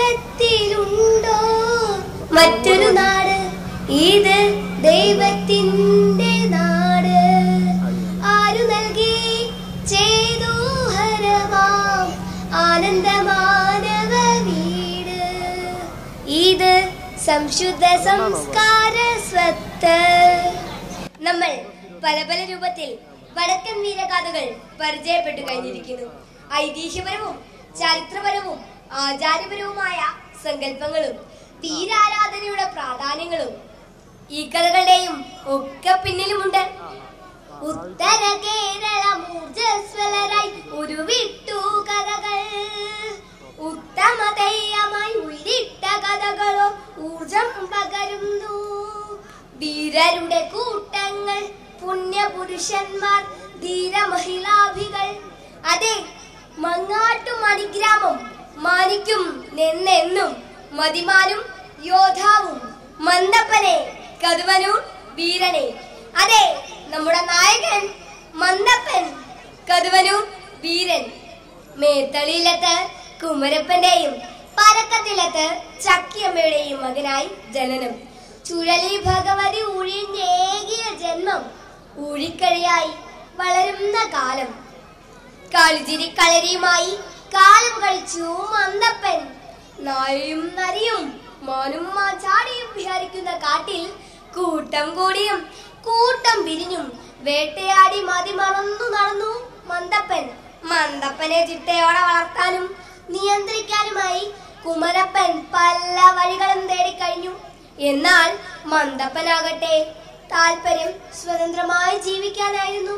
ലോകത്തിലുണ്ടോ മറ്റൊരു നാട് ഇത് ദൈവത്തിന്റെ നാട്. ആരു നൽകി? ചെയ്തു ഹരമാം ആനന്ദമാനവ വീട്. ഇത് സംശുദ്ധ സംസ്കാര സ്വത്ത്. നമ്മൾ പല പല രൂപത്തിൽ വടക്കൻ വീരഗാഥകൾ പരിചയപ്പെട്ടു കഴിഞ്ഞിരിക്കുന്നു. ഐതിഹ്യപരവും ചരിത്രപരവും ആചാരപരവുമായ സങ്കല്പങ്ങളും തീരാരാധനയുടെ പ്രാധാന്യങ്ങളും ഈ കഥകളുടെയും ഒക്കെ പിന്നിലുമുണ്ട്. ഉത്തര കേരളം ഊർജസ്വലരായി ഉരുവിട്ടു കഥകൾ. ഉത്തമതയമായി ഉള്ളിട്ട കഥകളോ ഊർജം പകരുന്നു. വീരരുടെ കൂട്ടങ്ങൾ പുണ്യപുരുഷന്മാർ ധീരമഹിളാഭികൾ അതെ മങ്ങാട്ടു മണിഗ്രാമം മാനിക്കും നിന്നെന്നും മതിമാനും യോദ്ധാവും മന്ദപ്പനെ കതുവനൂർ വീരനെ. അതെ നമ്മുടെ നായകൻ മന്ദപ്പൻ കതുവനൂർ വീരൻ. മേത്തളിയിലത്ത് കുമരപ്പന്റെയും പരക്കത്തിലത്ത് ചക്കിയമ്മയുടെയും മകനായി ജനനം. ചുഴലി ഭഗവതി ഊഴിഞ്ഞേകിയ ജന്മം ഊഴിക്കഴിയായി വളരുന്ന കാലം. കളിച്ചിരി കളരിയുമായി കാലം കഴിച്ചു മന്ദപ്പൻ. നായയും നരിയും മാനും മാചാടിയും വിചാരിക്കുന്ന കാട്ടിൽ കൂട്ടം കൂടിയും കൂട്ടം പിരിഞ്ഞും വേട്ടയാടി മതി മറന്നു നടന്നു മന്ദപ്പൻ. മന്ദപ്പനെ ചിട്ടയോടെ വളർത്താനും നിയന്ത്രിക്കാനുമായി കുമരപ്പൻ പല വഴികളും തേടിക്കഴിഞ്ഞു. എന്നാൽ മന്ദപ്പനാകട്ടെ താല്പര്യം സ്വതന്ത്രമായി ജീവിക്കാനായിരുന്നു.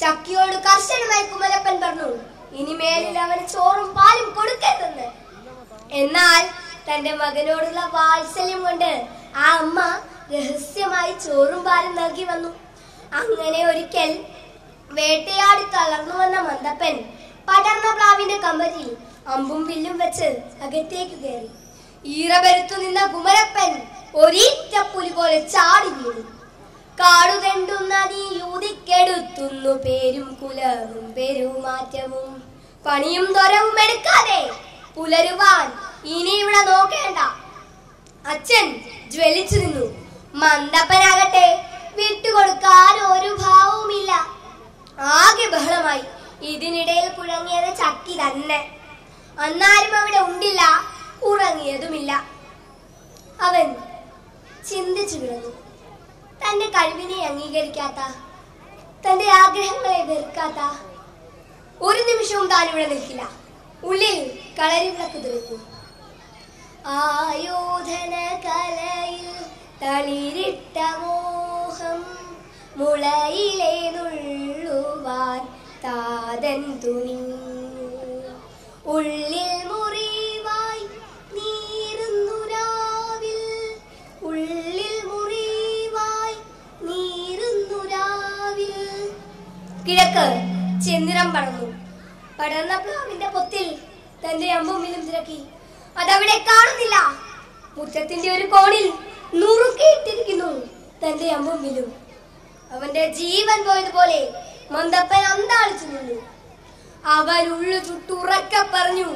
ചക്കിയോട് കർശനമായി കുമരപ്പൻ പറഞ്ഞു ഇനിമേലിൽ അവന് ചോറും പാലും കൊടുക്കരുതെന്ന്. എന്നാൽ തന്റെ മകനോടുള്ള വാത്സല്യം കൊണ്ട് ആ അമ്മ രഹസ്യമായി ചോറും പാലും നൽകി വന്നു. അങ്ങനെ ഒരിക്കൽ വേട്ടയാടി തളർന്നു വന്ന മന്ദപ്പൻ പടർന്ന പ്ലാവിന്റെ കമ്പരിയിൽ അമ്പും വില്ലും വെച്ച് അകത്തേക്ക് കയറി. ഈറപരുത്തു നിന്ന കുമരപ്പൻ ഒരീറ്റ പുലി പോലെ ചാടി വീണു. കാടുതെണ്ടുന്ന നീ യൂതിക്കെടുത്തുന്നു പേരും കുലവും പെരുമാറ്റവും. പണിയും ദ്വരവും എടുക്കാതെ പുലരുവാൻ ഇനി ഇവിടെ നോക്കേണ്ട. അച്ഛൻ ജ്വലിച്ചു നിന്നു. മന്ദപ്പനാകട്ടെ വിട്ടുകൊടുക്കാൻ ഒരു ഭാവവുമില്ല ആകെ ബഹളമായി. ഇതിനിടയിൽ കുഴങ്ങിയത് ചക്കി തന്നെ. അന്നാരും അവിടെ ഉണ്ടില്ല ഉറങ്ങിയതുമില്ല. അവൻ ചിന്തിച്ചു കിടന്നു. തന്റെ കഴിവിനെ അംഗീകരിക്കാത്ത തന്റെ ആഗ്രഹങ്ങളെ വെറുക്കാത്ത ഒരു നിമിഷവും താൻ ഇവിടെ നിൽക്കില്ല. ഉള്ളിൽ കളരി വിളക്ക് തീർക്കും ആയോധന കലയിൽ തളിരിട്ട മോഹം മുളയിലെ നുള്ളുവാൻ താതൻ തുണി ഉള്ളിൽ ചെന്നിറം പടർന്നു. പടർന്ന പ്ലാവിന്റെ പൊത്തിൽ തന്റെ അമ്മൂമ്മിലും തിരക്കി അതവിടെ കാണുന്നില്ല. മുറ്റത്തിന്റെ ഒരു കോണിൽ നുറുക്കിയിട്ടിരിക്കുന്നു തന്റെ അമ്മൂമ്മിലും അവന്റെ ജീവൻ പോയതുപോലെ മന്ദപ്പൻ അന്താളിച്ചു നിന്നു. അവൻ ഉള്ളു ചുട്ടുറക്കെ പറഞ്ഞു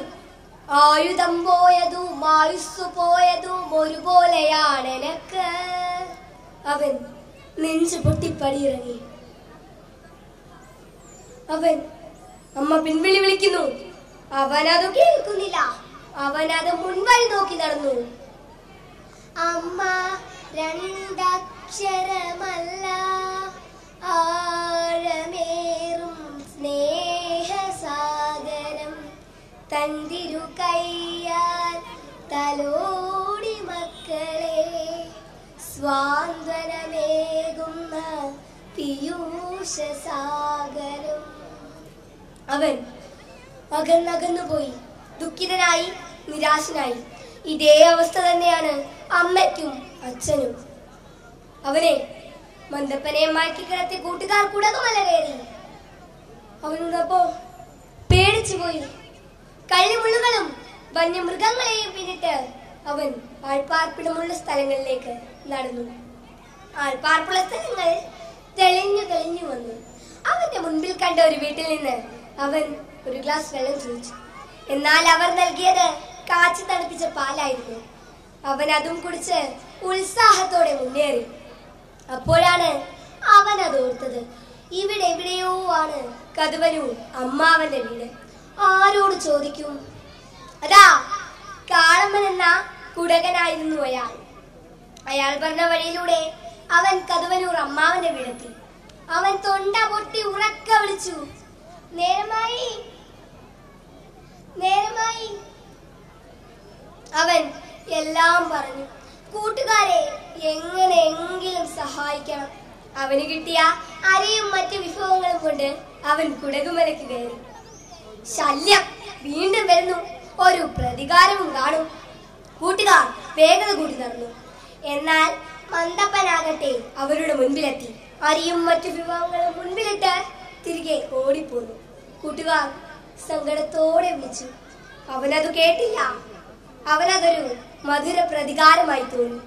ആയുധം പോയതും ആയുസ് പോയതും ഒരുപോലെയാണ് എനക്ക്. അവൻ നെഞ്ചു പൊട്ടിപ്പടിയിറങ്ങി. അവൻ അമ്മ പിൻവിളി വിളിക്കുന്നു. അവൻ അവനത് കേൾക്കുന്നില്ല. അവനത് മുൻവഴി നോക്കി നടന്നു. അമ്മ രണ്ടക്ഷരമല്ല ആഴമേറും സ്നേഹസാഗരം തന്തിരു കയ്യാൽ തലോടി മക്കളെ സ്വാന്തനമേകുന്ന പീയൂഷ സാഗരം അവൻ അകന്നകന്നു പോയി. ദുഃഖിതനായി നിരാശനായി. ഇതേ അവസ്ഥ തന്നെയാണ് അമ്മയ്ക്കും അച്ഛനും. അവനെ മന്ദപ്പനെ മയക്കി കിടത്തി കൂട്ടുകാർ കുടകുമല കയറി അവനോടൊപ്പോ പേടിച്ചു പോയി. കള്ളിമുള്ളുകളും വന്യമൃഗങ്ങളെയും പിന്നിട്ട് അവൻ ആൾപ്പാർപ്പിടമുള്ള സ്ഥലങ്ങളിലേക്ക് നടന്നു. ആൾപ്പാർപ്പുള്ള സ്ഥലങ്ങൾ തെളിഞ്ഞു തെളിഞ്ഞു വന്നു. അവന്റെ മുൻപിൽ കണ്ട ഒരു വീട്ടിൽ നിന്ന് അവൻ ഒരു ഗ്ലാസ് വെള്ളം ചോദിച്ചു. എന്നാൽ അവർ നൽകിയത് കാച്ചി തണുപ്പിച്ച പാലായിരുന്നു. അവൻ അതും കുടിച്ച് ഉത്സാഹത്തോടെ മുന്നേറി. അപ്പോഴാണ് അവൻ അത് ഓർത്തത്. ഇവിടെ എവിടെയോ ആണ് കതുവനും അമ്മാവന്റെ വീട്. ആരോട് ചോദിക്കും? അതാ കാളമ്മൻ എന്ന കുടകനായിരുന്നു അയാൾ. അയാൾ പറഞ്ഞ വഴിയിലൂടെ അവൻ കതുവനൂർ അമ്മാവന്റെ വീടെത്തി. അവൻ തൊണ്ട പൊട്ടി ഉറക്ക വിളിച്ചു. നേരമായി. നേരമായി. അവൻ എല്ലാം പറഞ്ഞു. കൂട്ടുകാരെ എങ്ങനെയെങ്കിലും സഹായിക്കണം. അവന് കിട്ടിയ അരയും മറ്റു വിഭവങ്ങളും കൊണ്ട് അവൻ കുടകുമലക്ക് കയറി. ശല്യം! വീണ്ടും വരുന്നു. ഒരു പ്രതികാരവും കാണും. കൂട്ടുകാർ വേഗത കൂടി നടന്നു. എന്നാൽ മന്ദപ്പനാകട്ടെ അവരുടെ മുൻപിലെത്തി. അരിയും മറ്റു വിഭവങ്ങളും മുൻപിലിട്ട് തിരികെ ഓടിപ്പോന്നു. കൂട്ടുകാർ സങ്കടത്തോടെ വിളിച്ചു. അവനത് കേട്ടില്ല. അവനതൊരു മധുര പ്രതികാരമായി തോന്നി.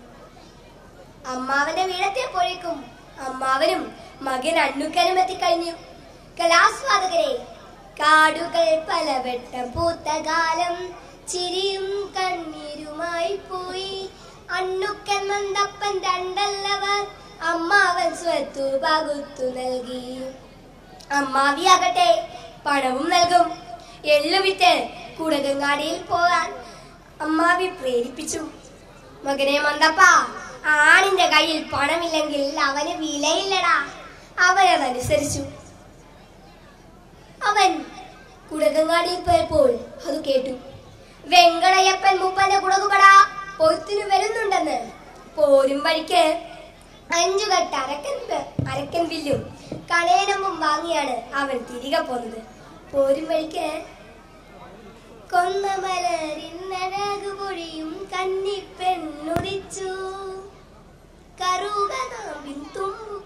അമ്മാവന്റെ വീടെത്തിയപ്പോഴേക്കും അമ്മാവനും മകൻ അണ്ണുക്കനും എത്തിക്കഴിഞ്ഞു. കലാസ്വാദകരെ കാടുകൾ പലവട്ടം പൂത്ത കാലം ചിരിയും കണ്ണീരുമായി പോയി. അണ്ണുക്കൻ മന്ദപ്പൻ രണ്ടല്ലവർ അമ്മാവൻ സ്വത്തു പകുത്തു നൽകി. അമ്മാവിയാകട്ടെ പണവും നൽകും. എള്ളു വിറ്റ് കുടകങ്ങാടിയിൽ പോകാൻ അമ്മാവി പ്രേരിപ്പിച്ചു. മകനെ മന്ദപ്പ ആണിന്റെ കയ്യിൽ പണമില്ലെങ്കിൽ അവന് വിലയില്ലടാ. അവരതനുസരിച്ചു അവൻ കുടകങ്ങാടിയിൽ പോയപ്പോൾ അത് കേട്ടു. വെങ്കടയപ്പൻ മുപ്പന്റെ കുടകുപട പൊത്തിനു വരുന്നുണ്ടെന്ന്. പോരും വഴിക്ക് അഞ്ചുകെട്ട് അരക്കൻ അരക്കൻ വില്ലും കണേനമ്പും വാങ്ങിയാണ് അവൻ തിരികെ പോന്നത്. പോരും വഴിക്ക്. കൊന്നമലരിന്നഴകു പൊഴിയും കന്നിപ്പെണ്ണുടിച്ചു കറുക നാമ്പിൻ തുമ്പു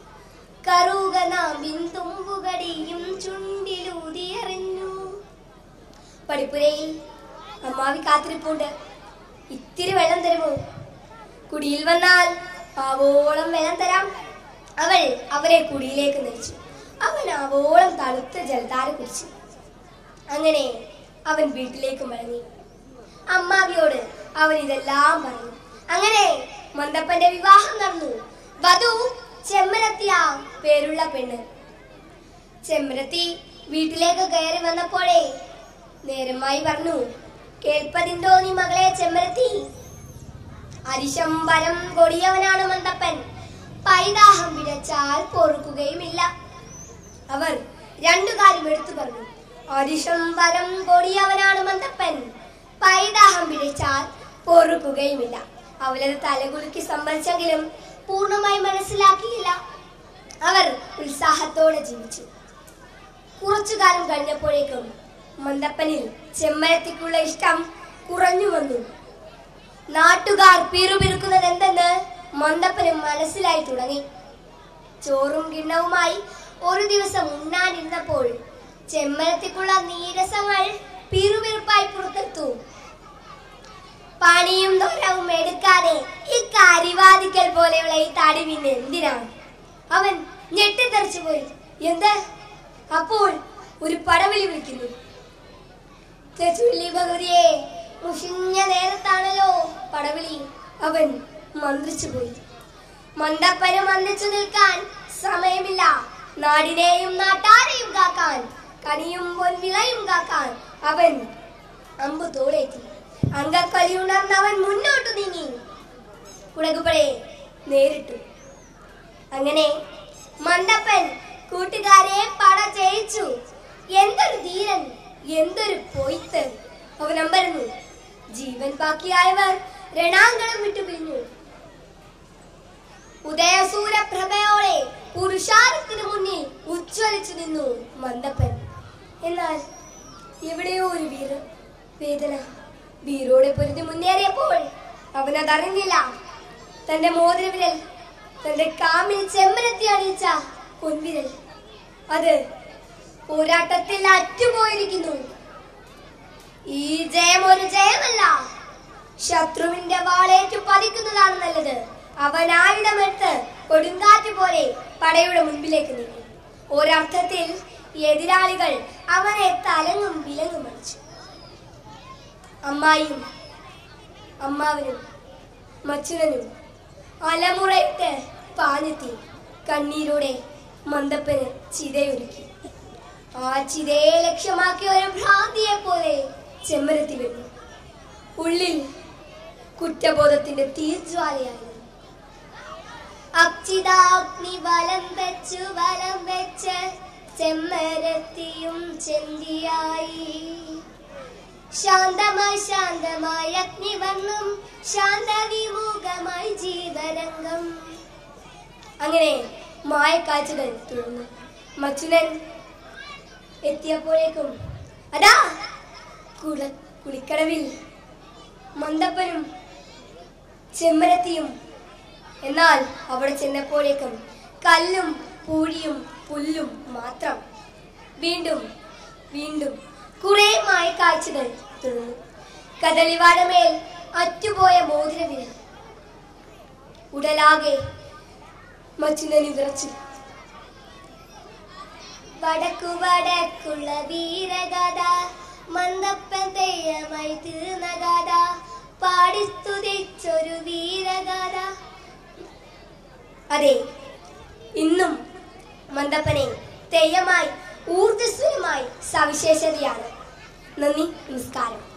കറുക നാമ്പിൻ തുമ്പുകടിയും ചുണ്ടിലൂതിയറിഞ്ഞു. പടിപ്പുരയിൽ അമ്മാവി കാത്തിരിപ്പുണ്ട്. ഇത്തിരി വെള്ളം തരുമോ? കുടിയിൽ വന്നാൽ ആവോളം വെള്ളം തരാം. അവൾ അവരെ കുടിയിലേക്ക് നയിച്ചു. അവൻ ആവോളം തണുത്ത ജലധാര കുടിച്ചു. അങ്ങനെ അവൻ വീട്ടിലേക്ക് മടങ്ങി. അമ്മാവിയോട് അവൻ ഇതെല്ലാം പറഞ്ഞു. അങ്ങനെ മന്ദപ്പന്റെ വിവാഹം നടന്നു. വധു ചെമ്മരത്തിയ പേരുള്ള പെണ്ണ്. ചെമ്മരത്തി വീട്ടിലേക്ക് കയറി വന്നപ്പോഴേ നേരമായി പറഞ്ഞു കേൾപ്പതിന്തോ നീ മകളെ ചെമ്മരത്തി? അരിശംബരം കൊടിയവനാണ് മന്ദപ്പൻ പൈതാഹം വിടച്ചാൽ പൊറുക്കുകയുമില്ല. അവർ രണ്ടു കാര്യം എടുത്തു പറഞ്ഞു. അരിശംബരം കൊടിയവനാണ് മന്ദപ്പൻ. പൈതാഹം പിടിച്ചാൽ പൊറുക്കുകയുമില്ല. അവരത് തലകുലുക്കി സമ്മതിച്ചെങ്കിലും പൂർണമായി മനസ്സിലാക്കിയില്ല. അവർ ഉത്സാഹത്തോടെ ജീവിച്ചു. കുറച്ചു കാലം കഴിഞ്ഞപ്പോഴേക്കും മന്ദപ്പനിൽ ചെമ്മരത്തിക്കുള്ള ഇഷ്ടം കുറഞ്ഞു വന്നു. നാട്ടുകാർ പിറുപിറുക്കുന്നത് എന്തെന്ന് മന്ദപ്പന് മനസ്സിലായി തുടങ്ങി. ചോറും കിണ്ണവുമായി ഒരു ദിവസം ഉണ്ണാനിരുന്നപ്പോൾ ചെമ്മരത്തിക്കുള്ള നീരസങ്ങൾ പിറുപിറുപ്പായി പുറത്തെടുത്തു. പണിയും ദൂരവും എടുക്കാതെ ഈ കരിവാദിക്കൽ പോലെയുള്ള ഈ താടി പിന്നെ എന്തിനാണ് അവൻ ഞെട്ടിത്തെറിച്ചു പോയി. എന്ത്? അപ്പോൾ ഒരു പടവിളി വിളിക്കുന്നു. ഭഗവതിയെ മുഷിഞ്ഞ നേരത്താണല്ലോ പടവിളി. അവൻ മന്ത്രിച്ചു പോയി. മന്ദപ്പന് മന്ദിച്ചു നിൽക്കാൻ സമയമില്ല. നാടിനെയും നാട്ടാരെയും കാക്കാൻ കനിയും പൊൻവിളയും കാക്കാൻ അവൻ അമ്പു തോളേറ്റി. അങ്കക്കളി ഉണർന്നവൻ മുന്നോട്ടു നീങ്ങി. കുടകുപടെ നേരിട്ടു. അങ്ങനെ മണ്ടപ്പൻ കൂട്ടുകാരെ പട ജയിച്ചു എന്തൊരു ധീരൻ എന്തൊരു പൊയ്ത്ത് അവൻ അമ്പരന്നു ജീവൻ ബാക്കിയായവർ രണാങ്കണം വിട്ടു പിരിഞ്ഞു. ഉദയസൂര്യപ്രഭയോടെ പുരുഷാരത്തിന് മുന്നിൽ ഉജ്ജ്വലിച്ചു നിന്നു മന്ദപ്പൻ എന്നാൽ എവിടെയോ ഒരു വീര വേദന വീരോടെ പൊരുതി മുന്നേറിയപ്പോൾ അവൻ അതറിഞ്ഞില്ല തന്റെ മോതിരവിരൽ തന്റെ കാമിൽ ചെമ്മനത്തി അണിയിച്ച പൊൻവിരൽ. അത് പോരാട്ടത്തിൽ അറ്റുപോയിരിക്കുന്നു. ഈ ജയം ഒരു ജയമല്ല. ശത്രുവിന്റെ വാളേറ്റു പതിക്കുന്നതാണ് നല്ലത്. അവൻ ആയുധമെടുത്ത് കൊടുങ്കാറ്റ് പോലെ പടയുടെ മുൻപിലേക്ക് നീങ്ങി. ഒരർത്ഥത്തിൽ എതിരാളികൾ അവനെ തലങ്ങും വിലങ്ങും അടിച്ചു. അമ്മായിയും അമ്മാവനും മച്ചുനനും അലമുറയിട്ട് പാഞ്ഞെത്തി കണ്ണീരോടെ മന്ദപ്പന് ചിതയൊരുക്കി. ആ ചിതയെ ലക്ഷ്യമാക്കി ഒരു ഭ്രാന്തിയെ പോലെ ചെമ്മരത്തി വരുന്നു ഉള്ളിൽ കുറ്റബോധത്തിന്റെ തീജ്വാലയായിരുന്നു. അക്ഷിതാഗ്നി വലം വെച്ചു വലം വെച്ച് ചെമ്മരത്തിയും ചെന്തിയായി. ശാന്തമായി ശാന്തമായി അഗ്നി വന്നും ശാന്തവിമുഖമായി ജീവരംഗം. അങ്ങനെ മായക്കാഴ്ചകൾ തുടർന്നു. മച്ചുനൻ എത്തിയപ്പോഴേക്കും അതാ കുള കുളിക്കടവിൽ മന്ദപ്പനും ചെമ്മരത്തിയും. എന്നാൽ അവിടെ ചെന്നപ്പോഴേക്കും കല്ലും പൂഴിയും പുല്ലും മാത്രം. വീണ്ടും വീണ്ടും കുറെ മായക്കാഴ്ചകൾ തുടർന്നു. കദളിവാടമേൽ അറ്റുപോയ മോതിരവിരൽ ഉടലാകെ മച്ചുനനി വിറച്ചു. വടക്കു വടക്കുള്ള വീരഗാഥ മന്ദപ്പൻ തെയ്യമായി തീർന്ന ഗാഥ പാടിസ്തുതിച്ചൊരു വീരഗാഥ അതെ ഇന്നും മന്ദപ്പനെ തെയ്യമായി ഊർജസ്വരമായി സവിശേഷതയാണ്. നന്ദി നമസ്കാരം.